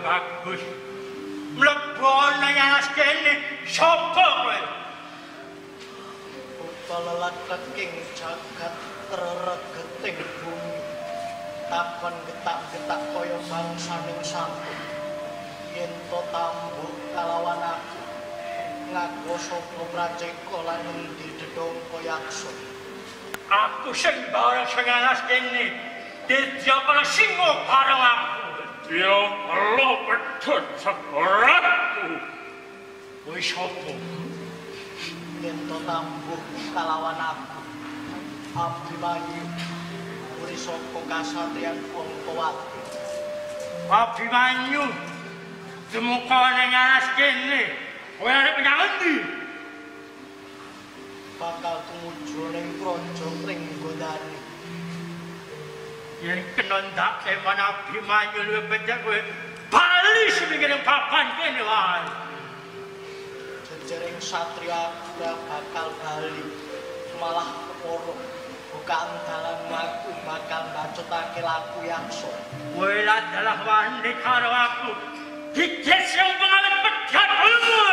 Bagus. Mlebu nang alas kene sapa kowe? Palalakeking jagat treregeting bumi. Takon getak-getak kaya bangsaning sampun. Yen to tambuk kalawan aku ngaku sapa praceka lan endi dedongko yaksa. Aku sing bara sing alas kene. Dadi para singo bareng aku. Dia perlu betut sekoratku. Kowe sapa? Yen to tambuk kalawan aku. Abimanyu uri saka kasatriyan Pongkowati. Abimanyu. Temuka ning alas kene. Kowe arep menyang endi? bakal tumuju ning praja Yen kena ndak keman Abimanyu luwih becik kowe bali seminggu papan kene wae. Jejering satria ora bakal bali malah keporo bukaan dalan aku bakal bacotake laku yaksa. Kowe adalah wani karo aku. Dijes yang pengalit pecat ilmu.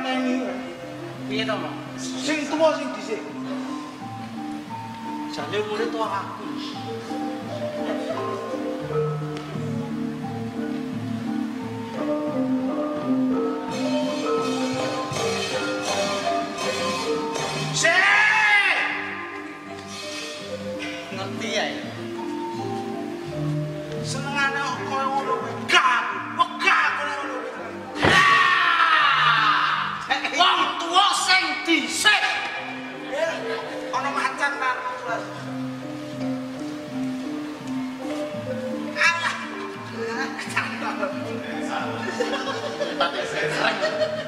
Mateni. Piye to, Mak? Sing tuwa sing dhisik. Jane murid to aku. but they said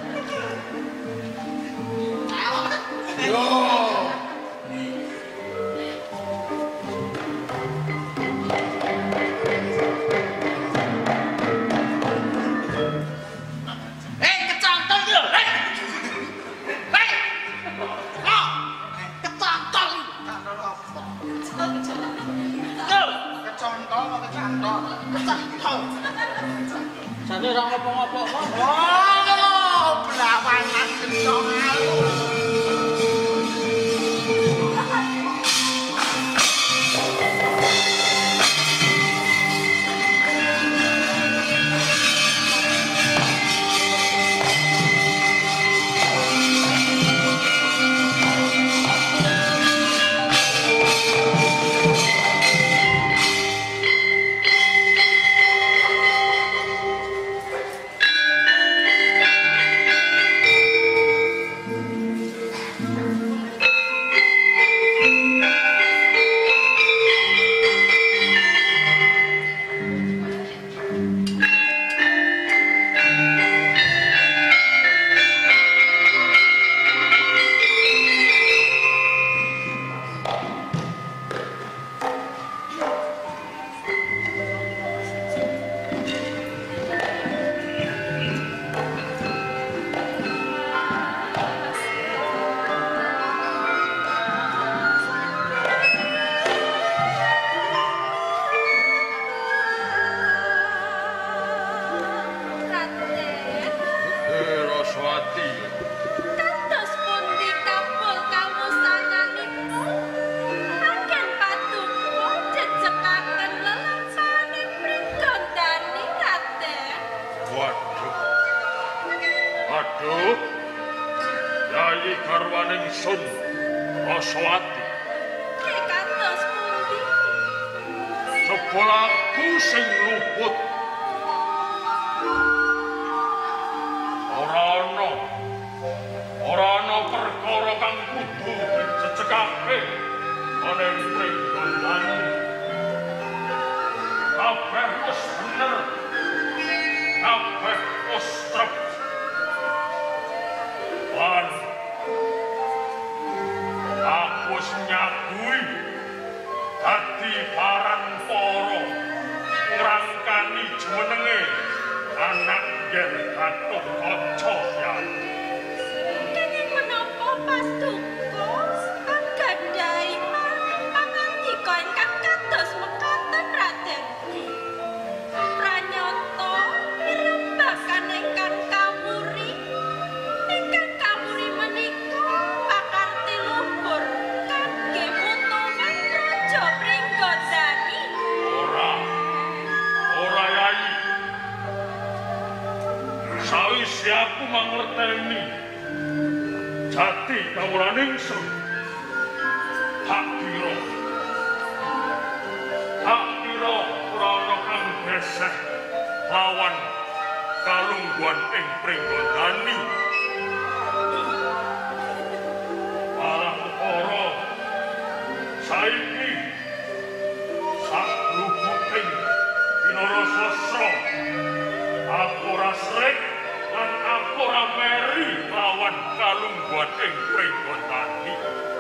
qualunque tempo incontanti.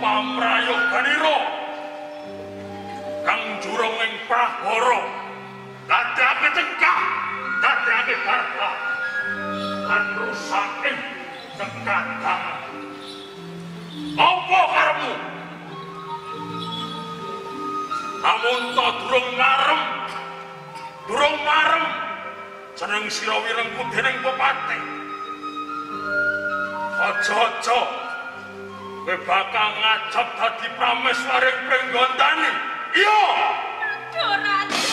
pamrayuk kaniro kang jurung ing prahara. Dadake cengkah dadake barha lan rusak ing sekadang opo karepmu amun to durung marem durung marem jeneng sira wirengku dening bupati. Aja-aja kowe bakal ngajab dadi prameswaring Pringgondani. Iya. Aduh,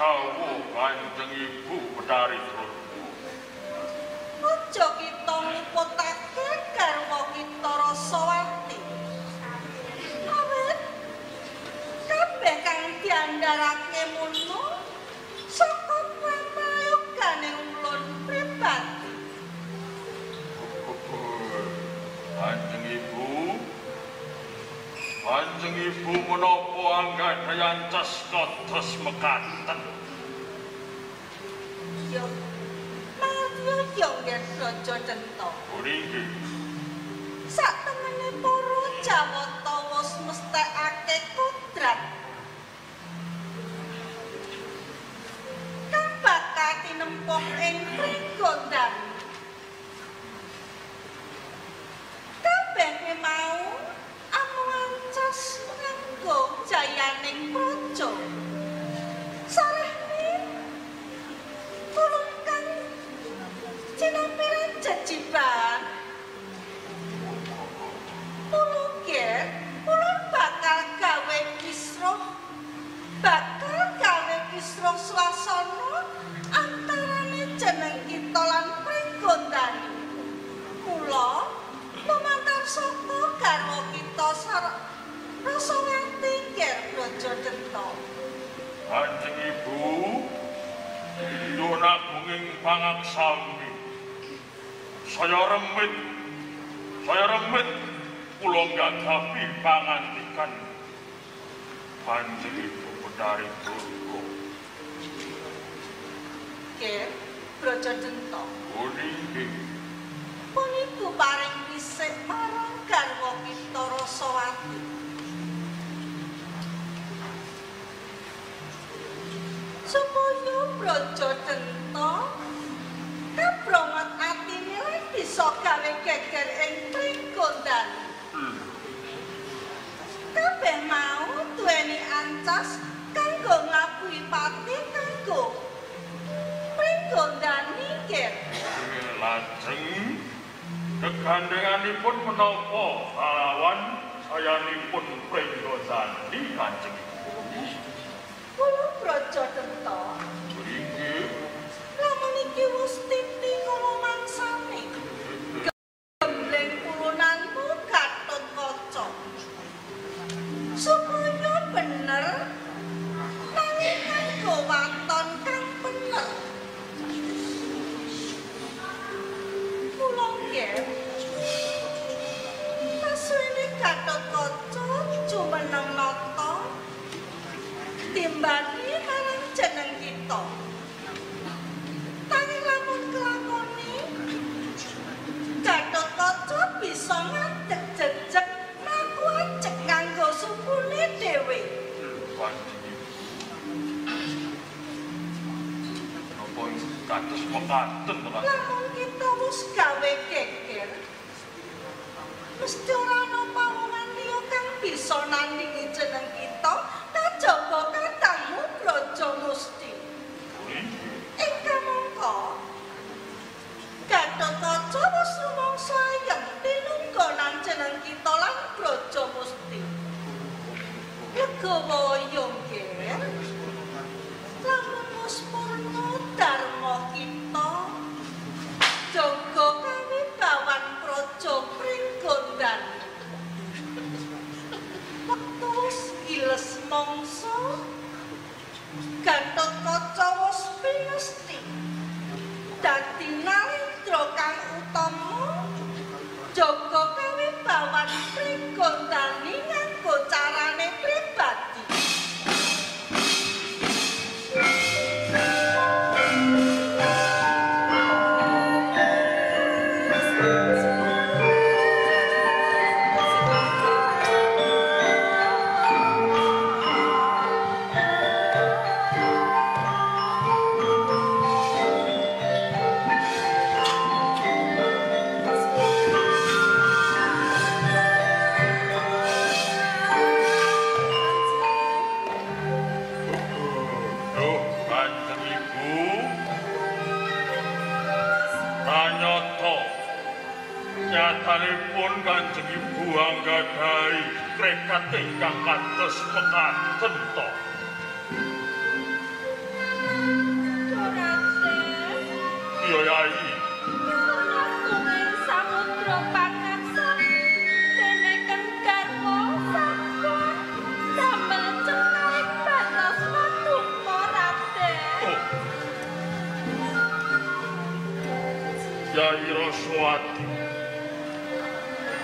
asawu Kanjeng Ibu Betari Trunku. Ojo kita nguputake garwa kita rasawati Awet kabeh kang diandharake mono saka pramayogane ulun pribadi Kanjeng Ibu, Kanjeng Ibu menapa anggadhayan cas kados mekaten? yo Mario yo ger raja tento Punika Gunging pangaksami. Saya remit, saya remit, kula nggadhapi pangandikan. Kanjeng Ibu Betari Trunku. Ger Raja Denta. Puniki Puniku paring wisik marang garwa kita Supaya Braja Denta kabrongot atine lan bisa gawe geger ing Pringgondan. Kabeh mau duweni ancas kanggo nglabuhi pati kanggo Pringgondan mikir. lajeng kegandenganipun menapa kalawan sayanipun Pringgondani Kanjeng Ibu. Kula Braja Denta Puniki Lamun iki wis titi kala mangsane. Gembleng kulunanmu Gatot Kaca. Supaya bener kang bener. Kula nggih. Pasuwene timbani marang jeneng kita. Tanging lamun kelakoni Gatot Kaca bisa ngadeg jejeg ngaku supune dhewe. Kanjeng Ibu. Napa kados mekaten to Kanjeng? Lamun kita wis gawe geger mesti ora ana pawongan liya kang bisa nandingi jeneng kita Bobo.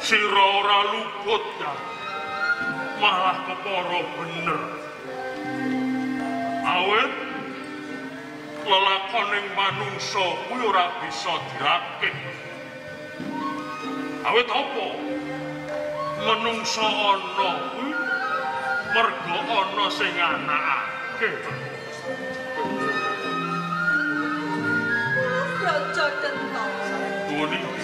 sira ora luput ya malah keporo bener. Awet lelakoning manungsa kuwi ora bisa dirakit awet apa? Manungsa ana kuwi mergo ana sing anakake Oh,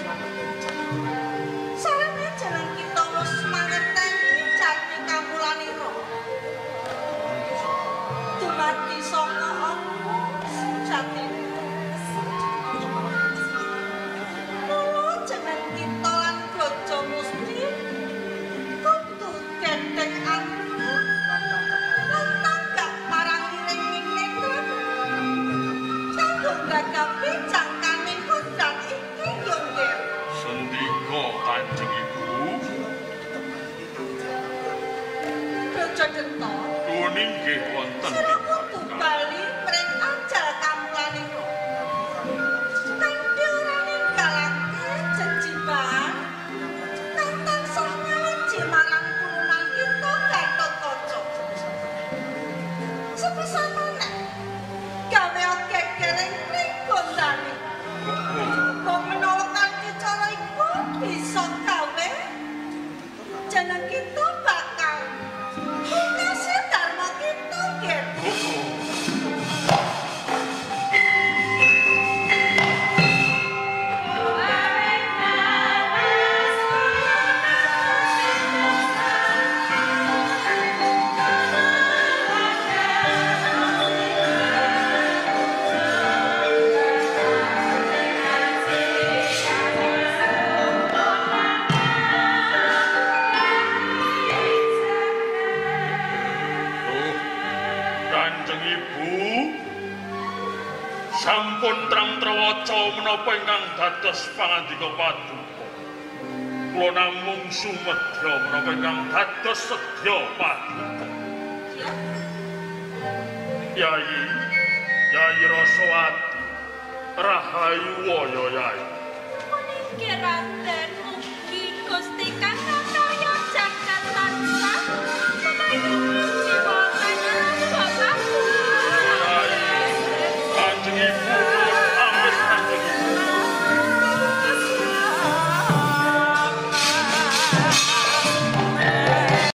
kanjeng ibu. Sampun terang trawaca menapa ingkang dados pangandika paduka. Kula namung sumedya menapa ingkang dados sedya paduka. Yayi, Yayi Rasowati, rahayu waya Yayi. Menika meninggal